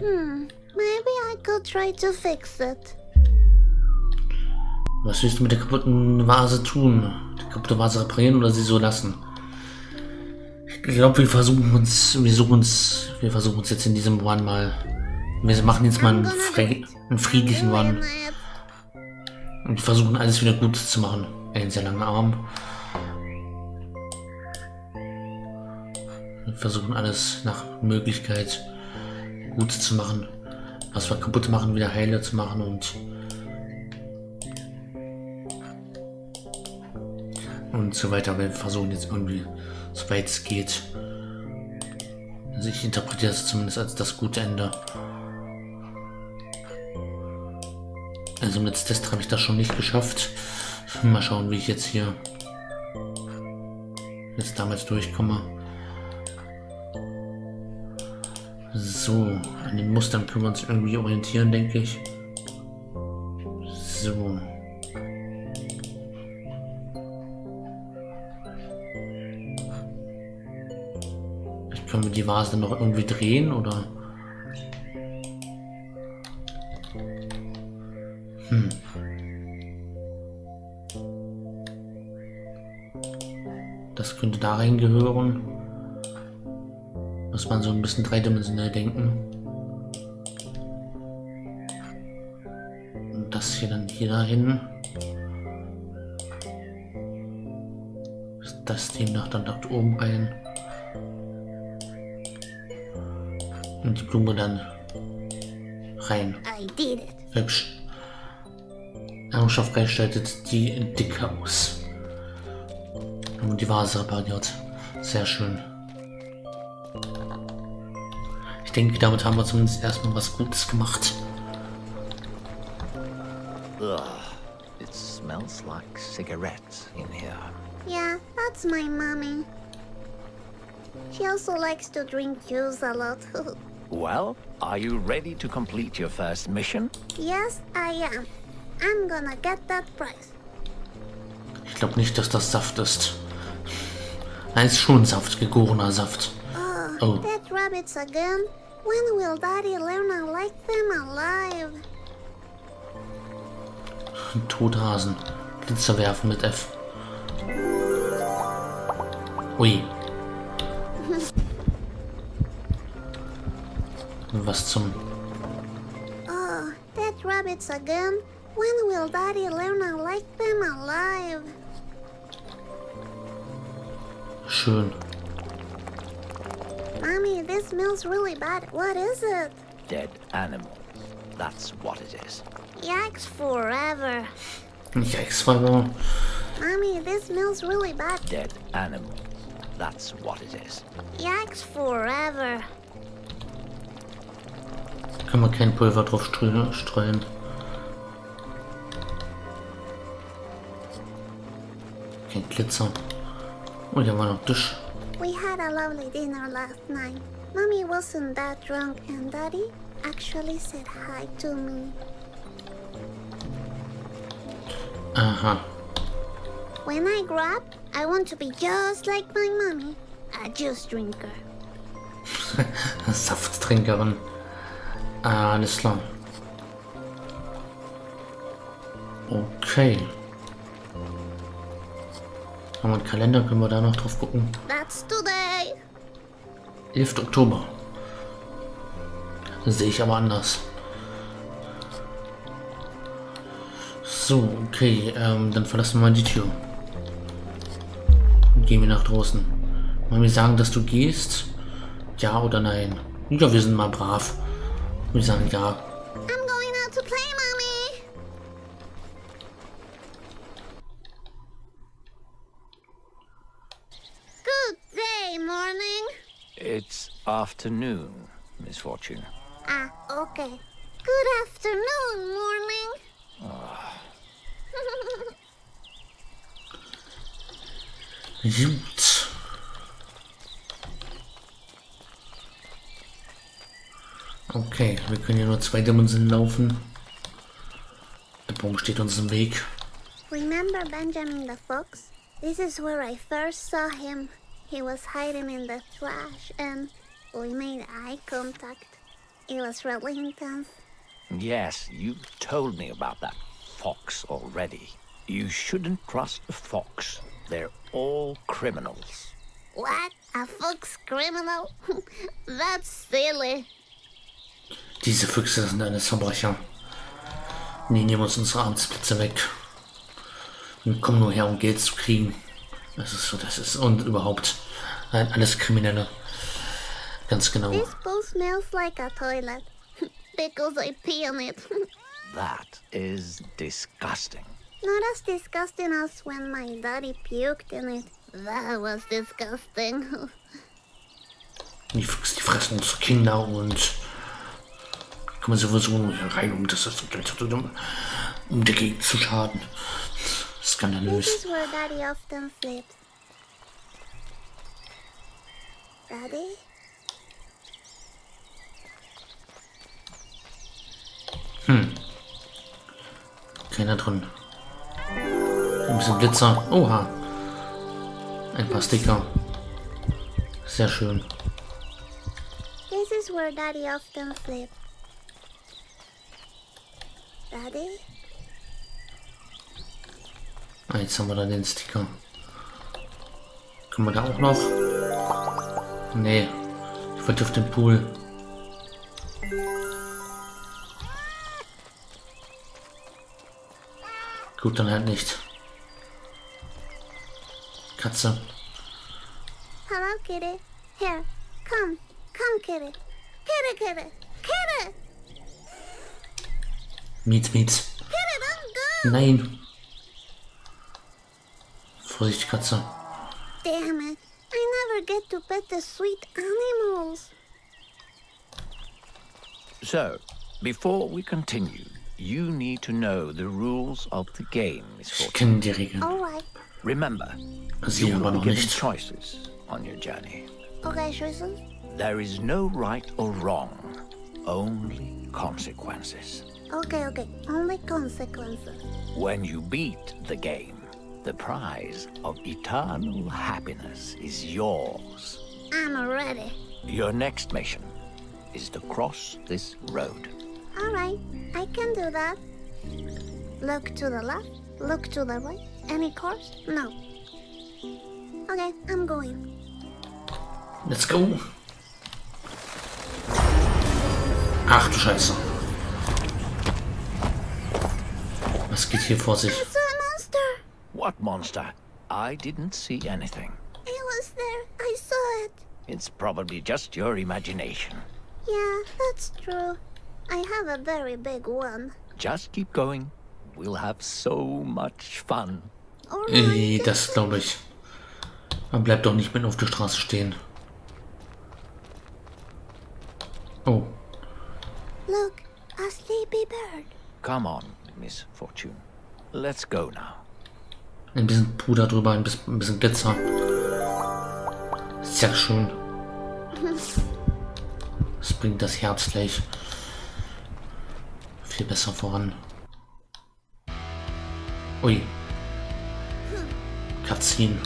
Hmm, maybe I could try to fix it. Was willst du mit der kaputten Vase tun? Die kaputte Vase reparieren oder sie so lassen? Ich glaube, wir versuchen uns, wir suchen uns, wir versuchen uns jetzt in diesem One mal, wir machen jetzt mal einen, Fre einen friedlichen One. Und versuchen alles wieder gut zu machen. Einen sehr langen Arm. Wir versuchen alles nach Möglichkeit gut zu machen. Was wir kaputt machen, wieder heile zu machen und und so weiter. Wir versuchen jetzt irgendwie, soweit es geht. Also ich interpretiere es zumindest als das gute Ende. Also im Test habe ich das schon nicht geschafft. Mal schauen, wie ich jetzt hier jetzt damals durchkomme. So, an den Mustern können wir uns irgendwie orientieren, denke ich. So. Können wir die Vase noch irgendwie drehen oder? Hm. Das könnte da reingehören. Man so ein bisschen dreidimensionell denken. Und das hier dann hier dahin. Das Ding nach dann dort oben rein. Und die Blume dann rein. Hübsch. Nahrungsstoff gestaltet die dicke aus. Und die Vase repariert. Sehr schön. Ich denke, damit haben wir zumindest erstmal was Gutes gemacht. Ugh, it smells like cigarettes in here. Yeah, that's my mommy. She also likes to drink juice a lot. Well, are you ready to complete your first mission? yes, I am. I'm gonna get that prize. Ich glaube nicht, dass das Saft ist. Nein, ist schon Saft, gegorener Saft. Oh, dead rabbits again? When will Daddy learn I like them alive? Todhasen. Glitzer werfen mit F. Ui. Was zum... Oh, dead rabbits again? When will Daddy learn I like them alive? Schön. Mommy, this smells really bad. What is it? Dead animals. That's what it is. Yikes forever. Nicht forever. aber Mommy, this smells really bad. Dead animals. That's what it is. Yikes forever. kann man kein Pulver drauf streuen. Kein Glitzer. Oh, hier war noch Tisch. We had a lovely dinner last night. Mommy wasn't that drunk, and Daddy actually said hi to me. Uh huh. When I grow up, I want to be just like my mommy, a juice drinker. Safttrinkerin. Ah, alles klar. Okay. Haben wir einen Kalender, können wir da noch drauf gucken. That's today. 11. Oktober. Das sehe ich aber anders. So, okay, ähm, dann verlassen wir mal die Tür. Und gehen wir nach draußen. Wollen wir sagen, dass du gehst? Ja oder nein? Ja, wir sind mal brav. Wir sagen ja. Afternoon, Miss Fortune. Ah, okay. Good afternoon, morning. Gut. Okay, wir können hier nur zwei Dimensionen laufen. Der Bogen steht uns im Weg. Remember Benjamin the Fox? This is where I first saw him. He was hiding in the trash and we made eye contact. It was really intense. Yes, you told me about that fox already. You shouldn't trust a fox. They're all criminals. What? A fox criminal? That's silly. Diese Füchse sind alles Verbrecher. Die nehmen uns unsere Arbeitsplätze weg. Und kommen nur her, um Geld zu kriegen. Das ist so, das ist und überhaupt alles Kriminelle. Ganz genau. This pool smells like a toilet. because I pee on it. That is disgusting. Not as disgusting as when my daddy puked in it. That was disgusting. Die die fressen unsere Kinder und kommen sowieso nur hier rein, um das um, um der Gegend zu schaden. this Skandalös. is where daddy often sleeps. Daddy? Keiner drin. Ein bisschen Glitzer. Oha. Ein paar Sticker. Sehr schön. This is where daddy often sleeps. Daddy? Ah, jetzt haben wir da den Sticker. Können wir da auch noch? Nee. Ich wollte auf den Pool. Gut, dann halt nicht. Katze. Hello, kitty. Here, come. Come, kitty. Kitty, kitty. Kitty! Miet, miet. Kitty, don't go! Nein. Vorsicht, Katze. Damn it. I never get to pet the sweet animals. So, before we continue, you need to know the rules of the game, Miss Ich kenne die Regeln. Alright. Remember, Sie you aber will be given nicht. choices on your journey. Okay, Susan. There is no right or wrong, only consequences. Okay, okay. Only consequences. When you beat the game, the prize of eternal happiness is yours. I'm ready. Your next mission is to cross this road. Alright, I can do that. Look to the left, look to the right. Any cars? No. Okay, I'm going. Let's go. Ach du Scheiße. Was geht hier vor sich? It's a monster! What monster? I didn't see anything. It was there. I saw it. It's probably just your imagination. Yeah, that's true. I have a very big one. Just keep going. We'll have so much fun. Alright. das glaube ich. Man bleibt doch nicht mitten auf der Straße stehen. Oh, Look, a sleepy bird. Come on, Miss Fortune. Let's go now. ein bisschen Puder drüber, ein bisschen, ein bisschen Glitzer. Sehr schön. Das bringt das Herz gleich viel besser voran. Ui. Cutscene.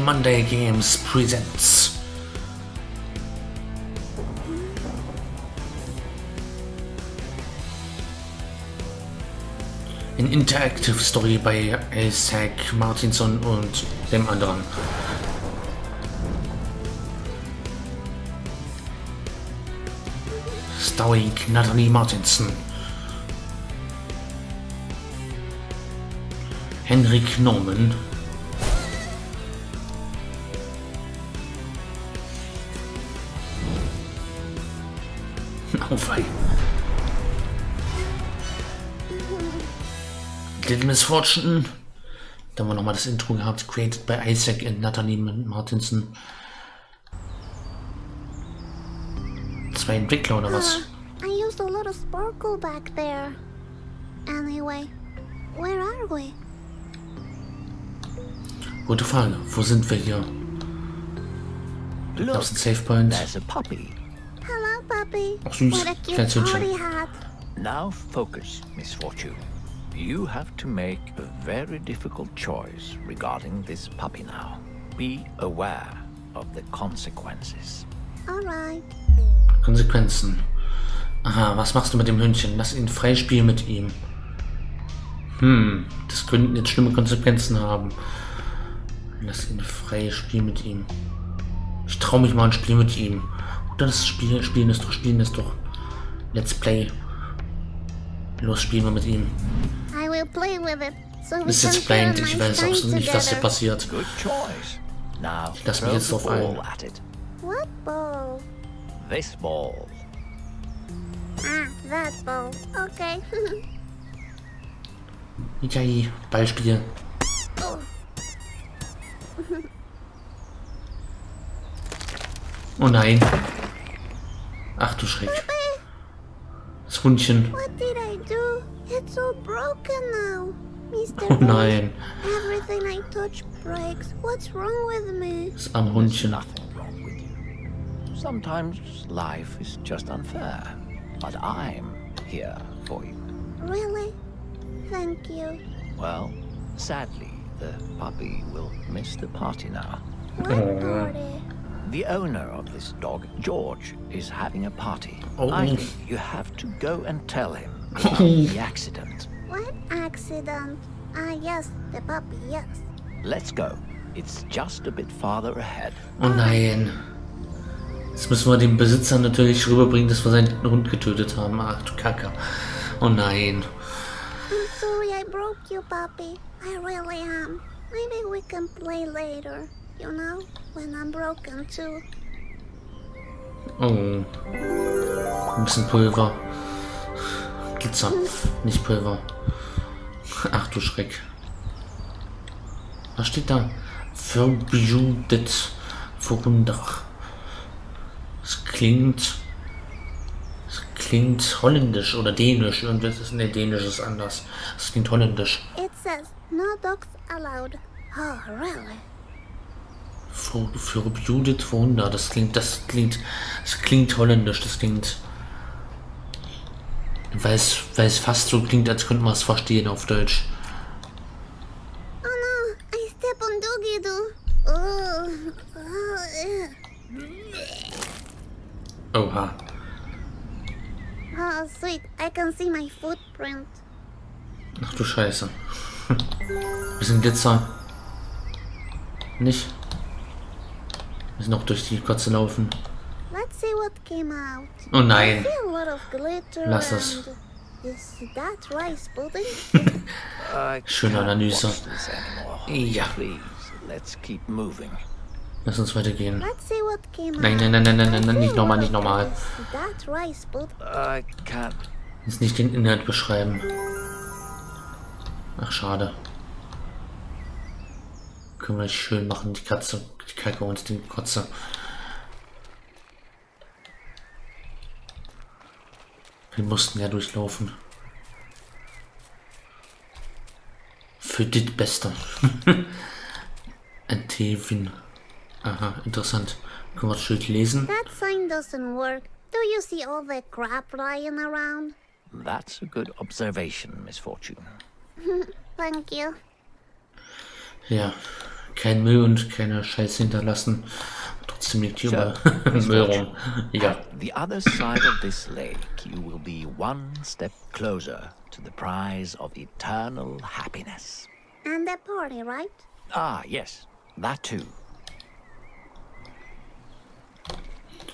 Monday Games presents Interactive Story bei Isaac Martinson und dem anderen. Starring Natalie Martinson. Henrik Norman. Aufwei. Little Misfortune. Da haben wir nochmal das Intro gehabt. Created by Isaac und Natalie Martinson. Zwei Entwickler oder was? Uh, I used a of sparkle back there. Anyway, where are we? Gute Frage. Wo sind wir hier? Look, Gab's einen Save Point? there's a puppy. Hello, puppy. Ach, süß. What a cute. Now focus, Miss Fortune. You have to make a very difficult choice regarding this puppy now. Be aware of the consequences. Alright. Konsequenzen. Aha, was machst du mit dem Hündchen? Lass ihn frei spielen mit ihm. Hm, das könnten jetzt schlimme Konsequenzen haben. Lass ihn frei spielen mit ihm. Ich trau mich mal ein Spiel mit ihm. Das Spiel, spielen ist doch, spielen ist doch. Let's play. Los, spielen wir mit ihm. We Ist jetzt blind, ich weiß auch so nicht, was hier passiert. Good choice. Now lass mich jetzt drauf ball ein. ball? This ball. Ah, that ball. Okay. Yay, Ballspiel. oh, Oh nein. Ach du Schreck. Das Hundchen. It's all broken now. Mr. Oh Bear. nein. Everything I touch breaks. What's wrong with me? Das arme There's Hundchen. nothing wrong with you. Sometimes life is just unfair. But I'm here for you. Really? Thank you. Well, sadly, the puppy will miss the party now. What party? The owner of this dog, George, is having a party. Oh. I think you have to go and tell him about the accident. What accident? Ah, yes, the puppy, yes. Let's go. It's just a bit farther ahead. Oh nein. Jetzt müssen wir dem Besitzer natürlich rüberbringen, dass wir seinen Hund getötet haben. Ach du Kacke. Oh nein. I'm sorry I broke you, puppy. I really am. Maybe we can play later. You know, when I'm broken too. Oh. Ein bisschen Pulver. Glitzer. Nicht Pulver. Ach du Schreck. Was steht da? Verbjudet Verwundach. Es klingt. Es klingt holländisch oder dänisch. Irgendwas ist. Ne, dänisch ist anders. Es klingt holländisch. It says no dogs allowed. Oh, really? Für, für Judith Wunder. Das klingt, das klingt, das klingt holländisch. Das klingt, weil es, weil es fast so klingt, als könnte man es verstehen auf Deutsch. Oh no, I step on Doogie Doo. Oh, oh, ugh. Oha. oh, sweet. I can see my footprint. Ach du Scheiße. Bisschen Glitzer. Nicht? Müssen noch durch die Kotze laufen. Let's see what came out. Oh I nein. see a lot of glitter Lass es. and... Is that rice pudding? I Schöne can't Analyse. Ja. Please, let's keep moving. Lass uns weitergehen. Let's see what came Nein, nein, nein, nein, nein, nein, see nicht nochmal, nicht nochmal. Jetzt nicht den Inhalt beschreiben. Ach, schade. Können wir nicht schön machen, die Katze, die Kacke und die Kotze. Wir mussten ja durchlaufen. Für dit Beste. Ein Tevin. Aha, interessant. Können wir das Schild lesen? That sign doesn't work. Do you see all the crap lying around? That's a good observation, Miss Fortune. Thank you. Ja, kein Müll und keine Scheiße hinterlassen. Trotzdem liegt hier Sure. überall Müll rum. Ja, At the other side of this lake, you will be one step closer to the prize of eternal happiness. And the party, right? Ah, yes, that too.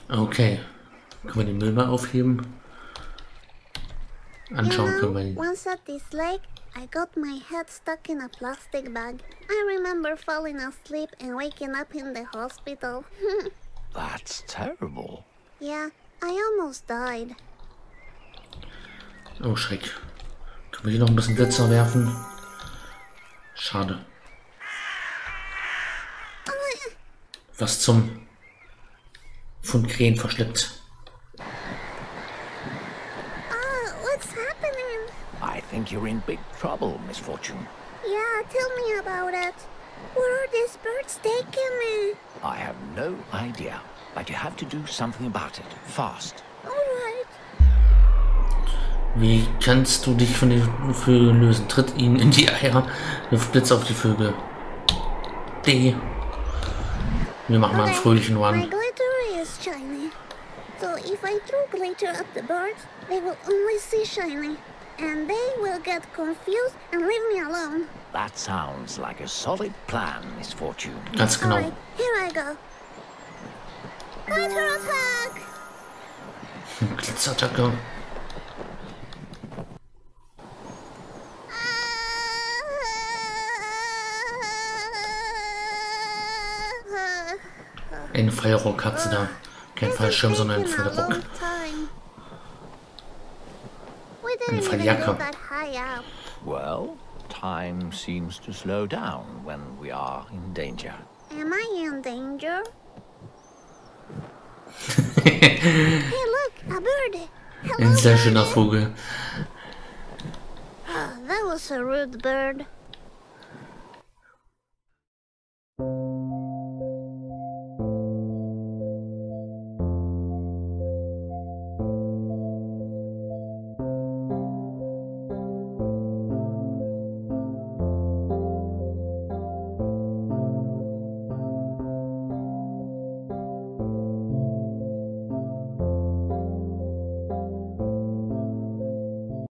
okay. Können wir den Müll mal aufheben? You Anschauen können wir ihn. once at this lake, I got my head stuck in a plastic bag. I remember falling asleep and waking up in the hospital. That's terrible. yeah, I almost died. Oh, Schreck. Können wir hier noch ein bisschen Glitzer werfen? Schade. Was zum... Von Krähen verschleppt. Ah, what's happening? I think you're in big trouble, Miss Fortune. Yeah, tell me about it. Where are these birds taking me? I have no idea, but you have to do something about it, fast. Alright. Wie kannst du dich von den Vögeln lösen? Tritt ihn in die Eier, wirf Blitz auf die Vögel. D. Wir machen mal einen fröhlichen My One. glitter is shiny. So if I throw glitter at the birds, they will only see shiny. And they will get confused and leave me alone. That sounds like a solid plan, Miss Fortune. Ganz genau. Alright, here I go. Glitter attack! Blitzattacke. Eine Feuerrock hat sie da. Kein Fallschirm, sondern ein Feuerrock. Eine Falljacke. Well, time seems to slow down when we are in danger. Am I in danger? hey, look, a bird. Hello, Ein sehr schöner. Vogel. Ah, that was a rude bird.